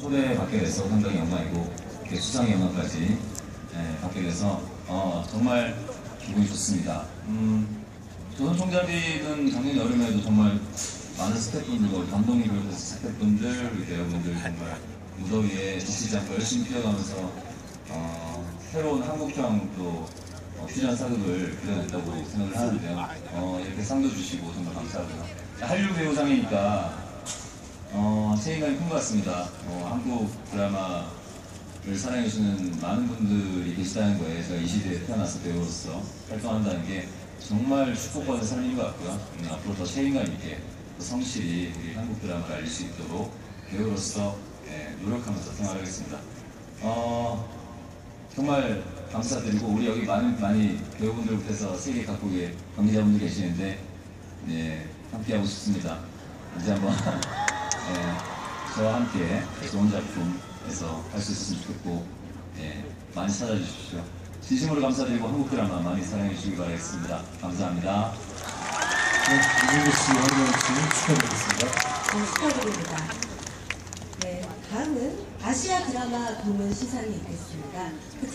초대받게 돼서 상당히 영광이고 이렇게 수상의 영광까지 예, 받게 돼서 어, 정말 기분이 좋습니다. 음, 조선 총잡이는 작년 여름에도 정말 많은 스태프분들과 우리 감독님 그리고 스태프분들, 우리 배우분들 정말 무더위에 지치지 않고 열심히 뛰어가면서 어, 새로운 한국형 또 어, 퓨전 사극을 그려냈다고 생각을 하는데요. 어, 이렇게 상도 주시고 정말 감사하고요. 한류 배우상이니까 어, 책임감이 큰 것 같습니다. 어, 한국 드라마를 사랑해주시는 많은 분들이 계시다는 거에 제가 이 시대에 태어나서 배우로서 활동한다는 게 정말 축복받은 삶인 것 같고요. 음, 앞으로 더 책임감 있게 더 성실히 우리 한국 드라마를 알릴 수 있도록 배우로서 예, 노력하면서 생활하겠습니다. 어, 정말 감사드리고 우리 여기 많은 많이 배우분들부터 해서 세계 각국의 관계자분들 계시는데 예, 함께하고 싶습니다. 이제 한번 예, 저와 함께 좋은 작품에서 할 수 있었으면 좋겠고 예, 많이 찾아주십시오. 진심으로 감사드리고 한국 드라마 많이 사랑해 주시기 바라겠습니다. 감사합니다. 네, 이준규 씨, 한명 씨 축하드리겠습니다. 네, 축하드립니다. 네, 다음은 아시아 드라마 부문 시상이 있겠습니다. 그